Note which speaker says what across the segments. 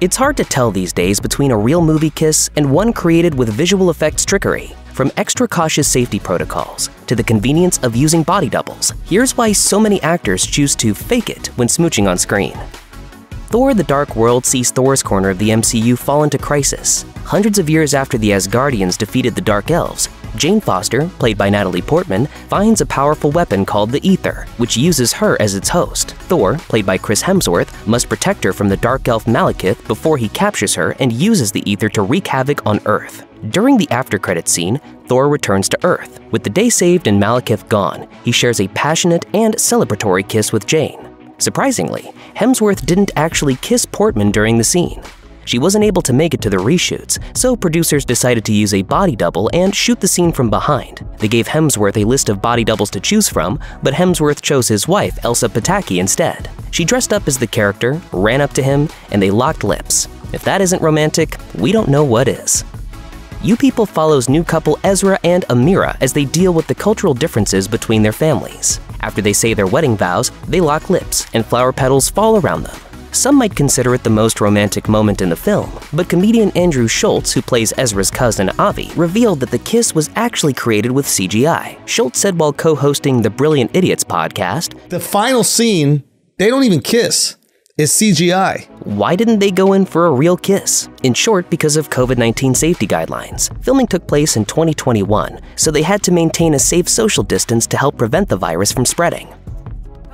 Speaker 1: It's hard to tell these days between a real movie kiss and one created with visual effects trickery. From extra cautious safety protocols to the convenience of using body doubles, here's why so many actors choose to fake it when smooching on screen. Thor The Dark World sees Thor's corner of the MCU fall into crisis. Hundreds of years after the Asgardians defeated the Dark Elves, Jane Foster, played by Natalie Portman, finds a powerful weapon called the Aether, which uses her as its host. Thor, played by Chris Hemsworth, must protect her from the Dark Elf Malekith before he captures her and uses the Aether to wreak havoc on Earth. During the after credits scene, Thor returns to Earth. With the day saved and Malekith gone, he shares a passionate and celebratory kiss with Jane. Surprisingly, Hemsworth didn't actually kiss Portman during the scene. She wasn't able to make it to the reshoots, so producers decided to use a body double and shoot the scene from behind. They gave Hemsworth a list of body doubles to choose from, but Hemsworth chose his wife, Elsa Pataky, instead. She dressed up as the character, ran up to him, and they locked lips. If that isn't romantic, we don't know what is. You People follows new couple Ezra and Amira as they deal with the cultural differences between their families. After they say their wedding vows, they lock lips, and flower petals fall around them. Some might consider it the most romantic moment in the film, but comedian Andrew Schulz, who plays Ezra's cousin Avi, revealed that the kiss was actually created with CGI. Schulz said while co-hosting the Brilliant Idiots podcast,
Speaker 2: The final scene, they don't even kiss. It's CGI.
Speaker 1: Why didn't they go in for a real kiss? In short, because of COVID 19 safety guidelines. Filming took place in 2021, so they had to maintain a safe social distance to help prevent the virus from spreading.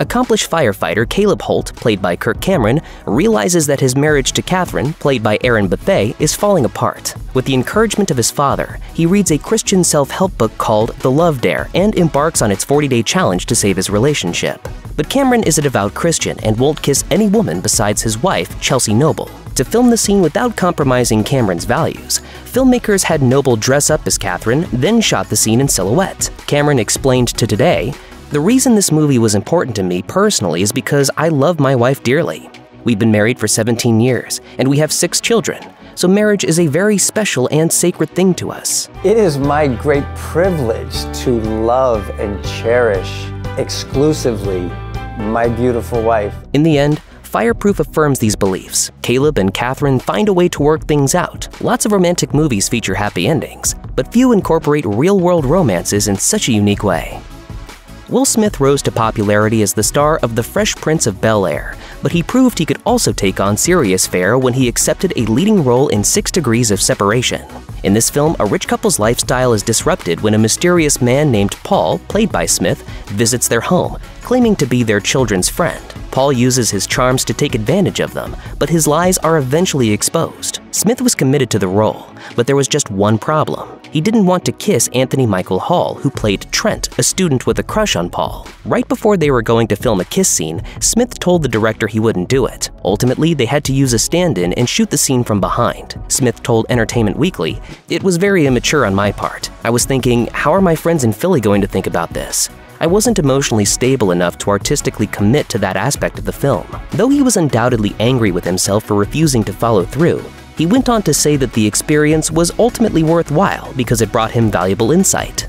Speaker 1: Accomplished firefighter Caleb Holt, played by Kirk Cameron, realizes that his marriage to Catherine, played by Erin Bethea, is falling apart. With the encouragement of his father, he reads a Christian self-help book called The Love Dare and embarks on its 40-day challenge to save his relationship. But Cameron is a devout Christian and won't kiss any woman besides his wife, Chelsea Noble. To film the scene without compromising Cameron's values, filmmakers had Noble dress up as Catherine, then shot the scene in silhouette. Cameron explained to Today, the reason this movie was important to me personally is because I love my wife dearly. We've been married for 17 years, and we have six children, so marriage is a very special and sacred thing to us.
Speaker 3: It is my great privilege to love and cherish exclusively my beautiful wife.
Speaker 1: In the end, Fireproof affirms these beliefs. Caleb and Catherine find a way to work things out. Lots of romantic movies feature happy endings, but few incorporate real world romances in such a unique way. Will Smith rose to popularity as the star of The Fresh Prince of Bel Air, but he proved he could also take on serious fare when he accepted a leading role in Six Degrees of Separation. In this film, a rich couple's lifestyle is disrupted when a mysterious man named Paul, played by Smith, visits their home, claiming to be their children's friend. Paul uses his charms to take advantage of them, but his lies are eventually exposed. Smith was committed to the role, but there was just one problem. He didn't want to kiss Anthony Michael Hall, who played Trent, a student with a crush on Paul. Right before they were going to film a kiss scene, Smith told the director he wouldn't do it. Ultimately, they had to use a stand-in and shoot the scene from behind. Smith told Entertainment Weekly, It was very immature on my part. I was thinking, how are my friends in Philly going to think about this? I wasn't emotionally stable enough to artistically commit to that aspect of the film. Though he was undoubtedly angry with himself for refusing to follow through, he went on to say that the experience was ultimately worthwhile because it brought him valuable insight.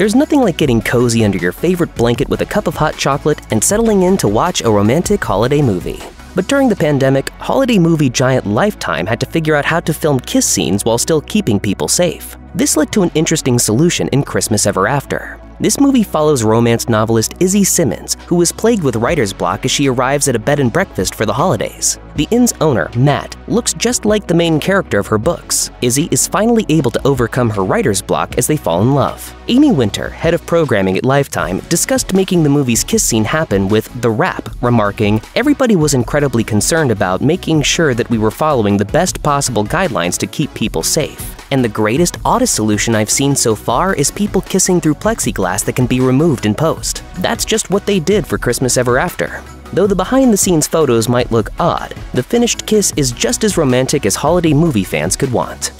Speaker 1: There's nothing like getting cozy under your favorite blanket with a cup of hot chocolate and settling in to watch a romantic holiday movie. But during the pandemic, holiday movie giant Lifetime had to figure out how to film kiss scenes while still keeping people safe. This led to an interesting solution in Christmas Ever After. This movie follows romance novelist Izzy Simmons, who is plagued with writer's block as she arrives at a bed and breakfast for the holidays. The inn's owner, Matt, looks just like the main character of her books. Izzy is finally able to overcome her writer's block as they fall in love. Amy Winter, head of programming at Lifetime, discussed making the movie's kiss scene happen with The Wrap, remarking, Everybody was incredibly concerned about making sure that we were following the best possible guidelines to keep people safe. And the greatest, oddest solution I've seen so far is people kissing through plexiglass that can be removed in post. That's just what they did for Christmas Ever After. Though the behind the scenes photos might look odd, the finished kiss is just as romantic as holiday movie fans could want.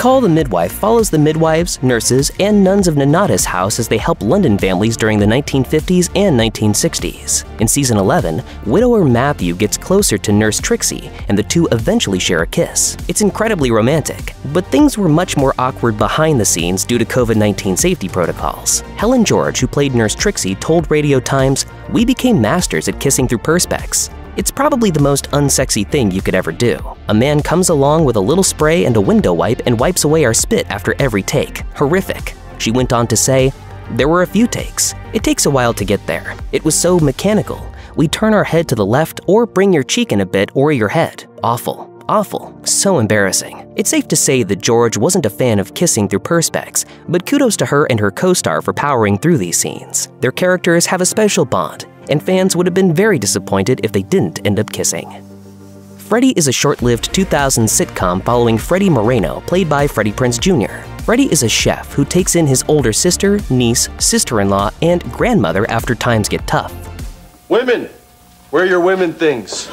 Speaker 1: Call the Midwife follows the midwives, nurses, and nuns of Nonnatus House as they help London families during the 1950s and 1960s. In season 11, widower Matthew gets closer to Nurse Trixie, and the two eventually share a kiss. It's incredibly romantic, but things were much more awkward behind the scenes due to COVID 19 safety protocols. Helen George, who played Nurse Trixie, told Radio Times, We became masters at kissing through Perspex. It's probably the most unsexy thing you could ever do. A man comes along with a little spray and a window wipe and wipes away our spit after every take. Horrific. She went on to say, There were a few takes. It takes a while to get there. It was so mechanical. We turn our head to the left or bring your cheek in a bit or your head. Awful awful, so embarrassing. It's safe to say that George wasn't a fan of kissing through perspex, but kudos to her and her co-star for powering through these scenes. Their characters have a special bond, and fans would have been very disappointed if they didn't end up kissing. Freddie is a short-lived 2000 sitcom following Freddie Moreno, played by Freddie Prinze Jr. Freddie is a chef who takes in his older sister, niece, sister-in-law, and grandmother after times get tough.
Speaker 4: Women, Wear your women things.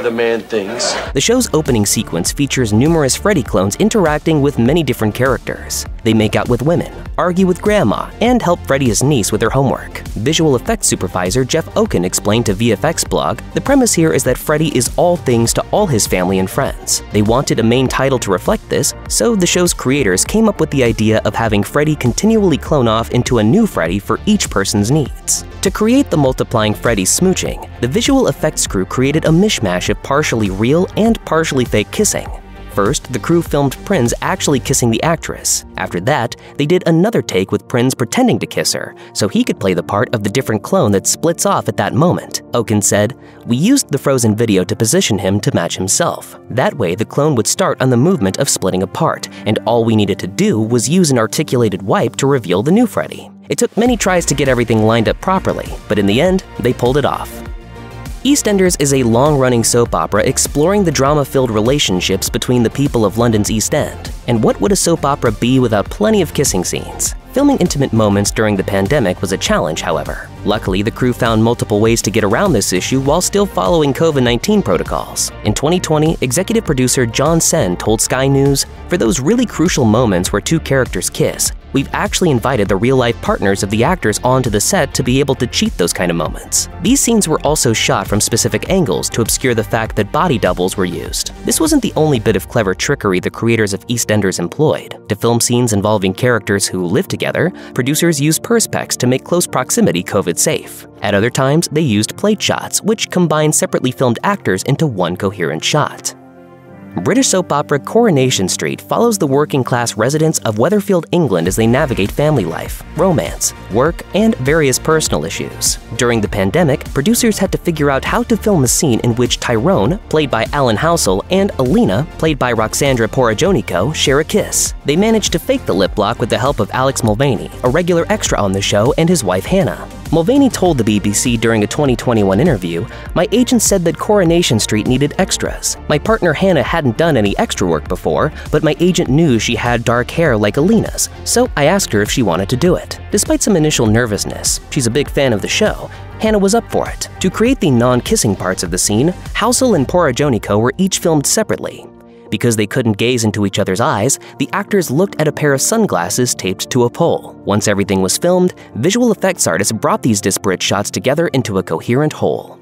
Speaker 4: The man things.
Speaker 1: The show's opening sequence features numerous Freddie clones interacting with many different characters. They make out with women, argue with grandma, and help Freddie's niece with her homework. Visual effects supervisor Jeff Oken explained to VFX blog, the premise here is that Freddie is all things to all his family and friends. They wanted a main title to reflect this, so the show's creators came up with the idea of having Freddie continually clone off into a new Freddie for each person's needs. To create the multiplying Freddie smooching, the visual effects crew created a mishmash of partially real and partially fake kissing. First, the crew filmed Prinze actually kissing the actress. After that, they did another take with Prinze pretending to kiss her, so he could play the part of the different clone that splits off at that moment. Oken said, We used the frozen video to position him to match himself. That way, the clone would start on the movement of splitting apart, and all we needed to do was use an articulated wipe to reveal the new Freddie. It took many tries to get everything lined up properly, but in the end, they pulled it off. EastEnders is a long-running soap opera exploring the drama-filled relationships between the people of London's East End. And what would a soap opera be without plenty of kissing scenes? Filming intimate moments during the pandemic was a challenge, however. Luckily, the crew found multiple ways to get around this issue while still following COVID-19 protocols. In 2020, executive producer Jon Sen told Sky News, For those really crucial moments where two characters kiss, we've actually invited the real-life partners of the actors onto the set to be able to cheat those kind of moments. These scenes were also shot from specific angles to obscure the fact that body doubles were used. This wasn't the only bit of clever trickery the creators of EastEnders employed. To film scenes involving characters who live together, producers used perspex to make close proximity COVID safe. At other times, they used plate shots, which combined separately filmed actors into one coherent shot. British soap opera Coronation Street follows the working class residents of Weatherfield, England as they navigate family life, romance, work, and various personal issues. During the pandemic, producers had to figure out how to film a scene in which Tyrone, played by Alan Halsall, and Alina, played by Ruxandra Porojnicu, share a kiss. They managed to fake the lip lock with the help of Alex Mulvaney, a regular extra on the show, and his wife Hannah. Mulvaney told the BBC during a 2021 interview, My agent said that Coronation Street needed extras. My partner Hannah hadn't done any extra work before, but my agent knew she had dark hair like Alina's, so I asked her if she wanted to do it. Despite some initial nervousness, she's a big fan of the show, Hannah was up for it. To create the non-kissing parts of the scene, Halsall and Porojnicu were each filmed separately. Because they couldn't gaze into each other's eyes, the actors looked at a pair of sunglasses taped to a pole. Once everything was filmed, visual effects artists brought these disparate shots together into a coherent whole.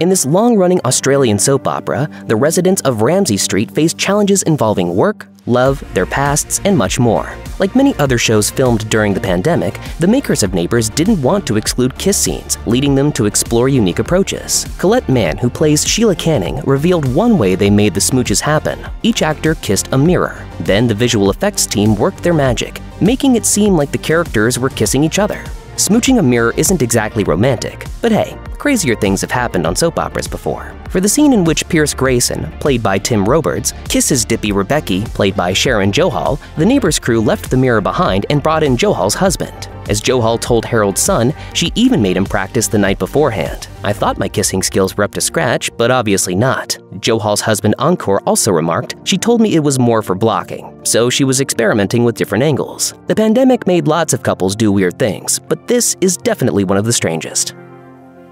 Speaker 1: In this long-running Australian soap opera, the residents of Ramsay Street face challenges involving work, love, their pasts, and much more. Like many other shows filmed during the pandemic, the makers of Neighbours didn't want to exclude kiss scenes, leading them to explore unique approaches. Colette Mann, who plays Sheila Canning, revealed one way they made the smooches happen. Each actor kissed a mirror. Then the visual effects team worked their magic, making it seem like the characters were kissing each other. Smooching a mirror isn't exactly romantic, but hey, crazier things have happened on soap operas before. For the scene in which Pierce Greyson, played by Tim Robards, kisses Dipi Rebecchi, played by Sharon Johal, the neighbor's crew left the mirror behind and brought in Johal's husband. As Johal told Herald Sun, she even made him practice the night beforehand. I thought my kissing skills were up to scratch, but obviously not. Johal's husband Encore also remarked, she told me it was more for blocking, so she was experimenting with different angles. The pandemic made lots of couples do weird things, but this is definitely one of the strangest.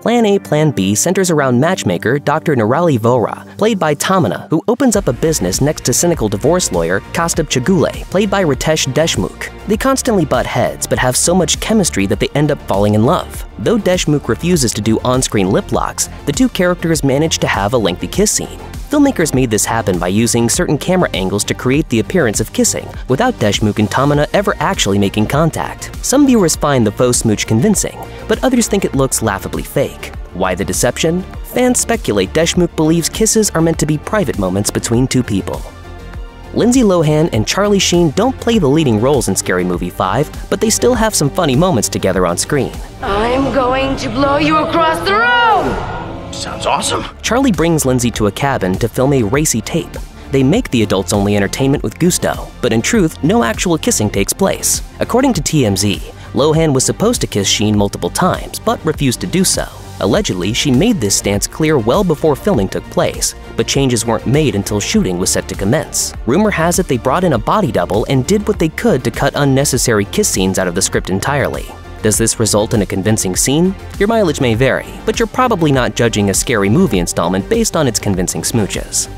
Speaker 1: Plan A Plan B centers around matchmaker Dr. Nirali Vora, played by Tamannaah, who opens up a business next to cynical divorce lawyer Kaustubh Chagule, played by Ritesh Deshmukh. They constantly butt heads, but have so much chemistry that they end up falling in love. Though Deshmukh refuses to do on-screen lip locks, the two characters manage to have a lengthy kiss scene. Filmmakers made this happen by using certain camera angles to create the appearance of kissing, without Deshmukh and Tamannaah ever actually making contact. Some viewers find the faux smooch convincing, but others think it looks laughably fake. Why the deception? Fans speculate Deshmukh believes kisses are meant to be private moments between two people. Lindsay Lohan and Charlie Sheen don't play the leading roles in Scary Movie 5, but they still have some funny moments together on screen.
Speaker 5: I'm going to blow you across the room!
Speaker 6: Sounds awesome.
Speaker 1: Charlie brings Lindsay to a cabin to film a racy tape. They make the adults only entertainment with gusto, but in truth, no actual kissing takes place. According to TMZ, Lohan was supposed to kiss Sheen multiple times, but refused to do so. Allegedly, she made this stance clear well before filming took place, but changes weren't made until shooting was set to commence. Rumor has it they brought in a body double and did what they could to cut unnecessary kiss scenes out of the script entirely. Does this result in a convincing scene? Your mileage may vary, but you're probably not judging a scary movie installment based on its convincing smooches.